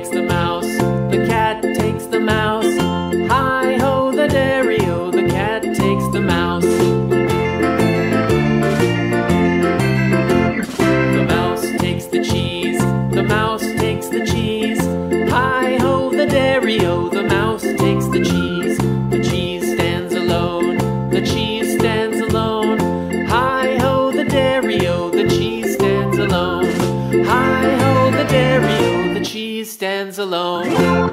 Takes the mouse. The cat takes the mouse. Hi-ho, the dairy-o, the cat takes the mouse. The mouse takes the cheese. The mouse takes the cheese. Hi-ho, the dairy-o, the stands alone.